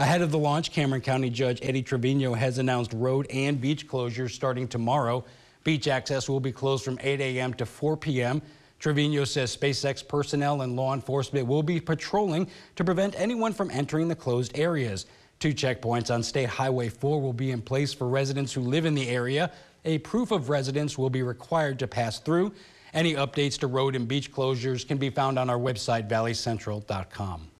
Ahead of the launch, Cameron County Judge Eddie Trevino has announced road and beach closures starting tomorrow. Beach access will be closed from 8 a.m. to 4 p.m. Trevino says SpaceX personnel and law enforcement will be patrolling to prevent anyone from entering the closed areas. Two checkpoints on State Highway 4 will be in place for residents who live in the area. A proof of residence will be required to pass through. Any updates to road and beach closures can be found on our website, valleycentral.com.